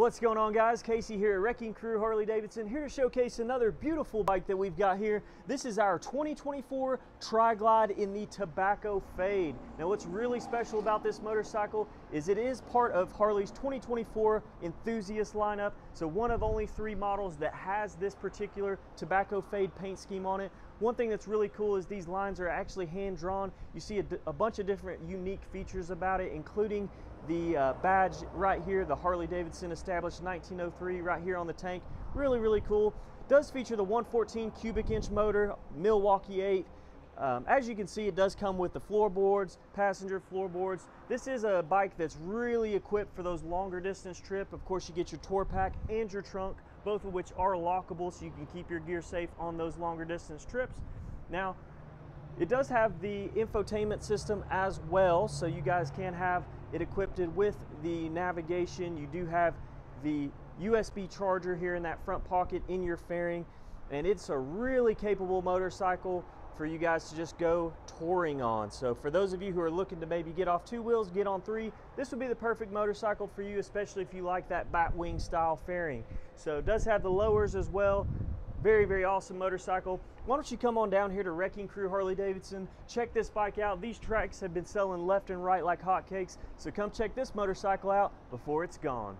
What's going on guys? Casey here at Wrecking Crew Harley Davidson here to showcase another beautiful bike that we've got here. This is our 2024 Tri-Glide in the Tobacco Fade. Now what's really special about this motorcycle is it is part of Harley's 2024 Enthusiast lineup. So one of only three models that has this particular Tobacco Fade paint scheme on it. One thing that's really cool is these lines are actually hand drawn. You see a, bunch of different unique features about it, including the uh, badge right here, the Harley Davidson established 1903 right here on the tank. Really, really cool. Does feature the 114 cubic inch motor, Milwaukee 8. Um, as you can see, it does come with the floorboards, passenger floorboards. This is a bike that's really equipped for those longer distance trip. Of course, you get your tour pack and your trunk, both of which are lockable so you can keep your gear safe on those longer distance trips. Now, it does have the infotainment system as well, so you guys can have it equipped with the navigation. You do have the USB charger here in that front pocket in your fairing, and it's a really capable motorcycle for you guys to just go touring on. So for those of you who are looking to maybe get off two wheels, get on three, this would be the perfect motorcycle for you, especially if you like that batwing style fairing. So it does have the lowers as well, very, very awesome motorcycle. Why don't you come on down here to Wrecking Crew Harley Davidson, check this bike out. These tracks have been selling left and right like hotcakes, so come check this motorcycle out before it's gone.